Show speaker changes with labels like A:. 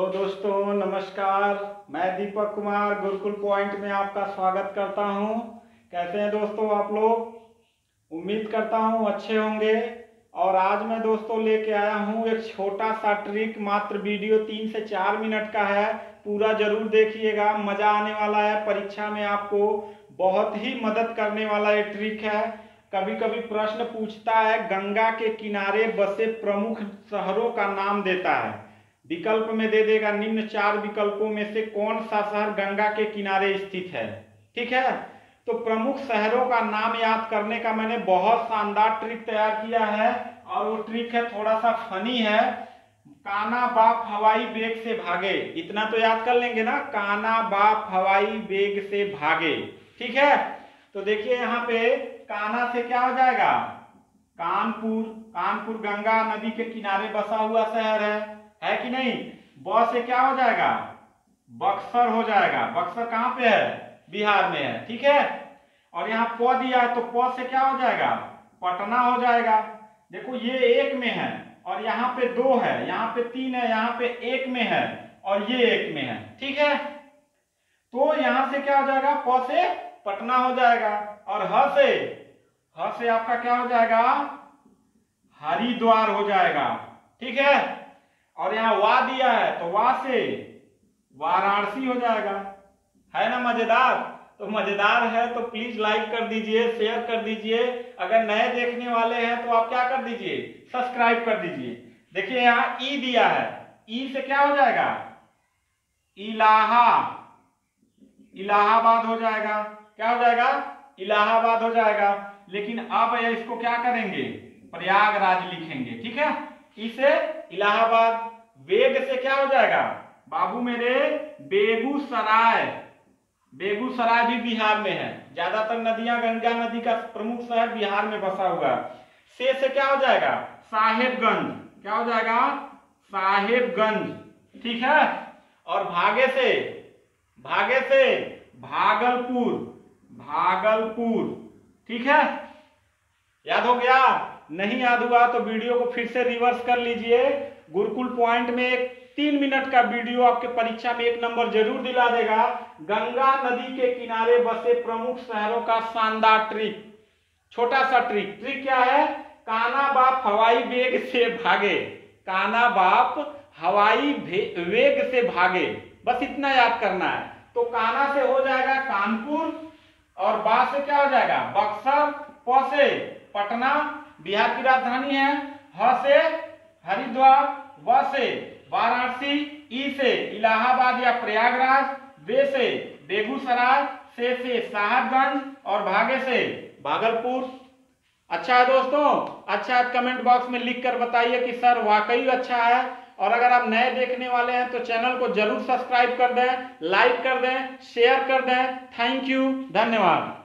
A: Hello दोस्तों, नमस्कार। मैं दीपक कुमार, गुरुकुल पॉइंट में आपका स्वागत करता हूँ। कैसे हैं दोस्तों आप लोग? उम्मीद करता हूँ अच्छे होंगे। और आज मैं दोस्तों लेके आया हूँ एक छोटा सा ट्रिक, मात्र वीडियो तीन से चार मिनट का है। पूरा ज़रूर देखिएगा, मज़ा आने वाला है। परीक्षा में आपको बहुत ही मदद करने वाला ये ट्रिक है। कभी कभी प्रश्न पूछता है, गंगा के किनारे बसे प्रमुख शहरों का नाम देता है। विकल्प में दे देगा, निम्न चार विकल्पों में से कौन सा शहर गंगा के किनारे स्थित है? ठीक है? तो प्रमुख शहरों का नाम याद करने का मैंने बहुत शानदार ट्रिक तैयार किया है और वो ट्रिक है थोड़ा सा फनी है। काना बाप हवाई बेग से भागे। इतना तो याद कर लेंगे ना? काना बाप हवाई बेग से भागे। ठीक है? तो देखिए यहाँ पे काना से क्या हो जाएगा? कानपुर कानपुर गंगा नदी के किनारे बसा हुआ शहर है। है कि नहीं? ब से क्या हो जाएगा? बक्सर हो जाएगा। बक्सर कहाँ पे है? बिहार में है, ठीक है? और यहाँ प दिया है तो प से क्या हो जाएगा? पटना हो जाएगा। देखो, ये एक में है, और यहाँ पे दो है, यहाँ पे तीन है, यहाँ पे एक में है, और ये एक में है, ठीक है? तो यहाँ से क्या हो जाएगा? प से पटना हो जाएगा। और ह से ह से आपका क्या हो जाएगा? हरिद्वार हो जाएगा, ठीक है? और यहाँ वा दिया है तो वा से वाराणसी हो जाएगा। है ना मज़ेदार? तो मज़ेदार है तो प्लीज़ लाइक कर दीजिए शेयर कर दीजिए। अगर नए देखने वाले हैं तो आप क्या कर दीजिए? सब्सक्राइब कर दीजिए। देखिए यहाँ ई दिया है। ई से क्या हो जाएगा? इलाहा। इलाहाबाद हो जाएगा। क्या हो जाएगा? इलाहाबाद हो जाएगा। लेकिन अब इसको क्या करेंगे? प्रयागराज लिखेंगे। ठीक है? इसे इलाहाबाद वेग से क्या हो जाएगा? बाबू मेरे, बेगूसराय। बेगूसराय भी बिहार में है। ज़्यादातर नदियाँ गंगा नदी का प्रमुख शहर बिहार में बसा हुआ। से से क्या हो जाएगा? साहेबगंज। क्या हो जाएगा? साहेबगंज। ठीक है? और भागे से भागे से भागलपुर। भागलपुर। ठीक है? याद हो गया? नहीं याद हुआ तो वीडियो को फिर से रिवर्स कर लीजिए। गुरुकुल पॉइंट में एक तीन मिनट का वीडियो आपके परीक्षा में एक नंबर ज़रूर दिला देगा। गंगा नदी के किनारे बसे प्रमुख शहरों का शानदार ट्रिक छोटा सा ट्रिक ट्रिक क्या है? काना बाप हवाई वेग से भागे। काना बाप हवाई वेग से भागे। बस इतना याद करना है। तो काना से हो जाएगा कानपुर और बा से क्या हो जाएगा? बक्सर प से पटना बिहार की राजधानी है ह से, हरिद्वार, व से, वाराणसी, ई से इलाहाबाद या प्रयागराज, वे से बेगूसराय, से से साहबगंज और भागे से भागलपुर। अच्छा है दोस्तों? अच्छा है कमेंट बॉक्स में लिख कर बताइए कि सर वाकई अच्छा है। और अगर आप नए देखने वाले हैं तो चैनल को ज़रूर सब्सक्राइब कर दें लाइक कर दें शेयर कर दें। थैंक यू धन्यवाद।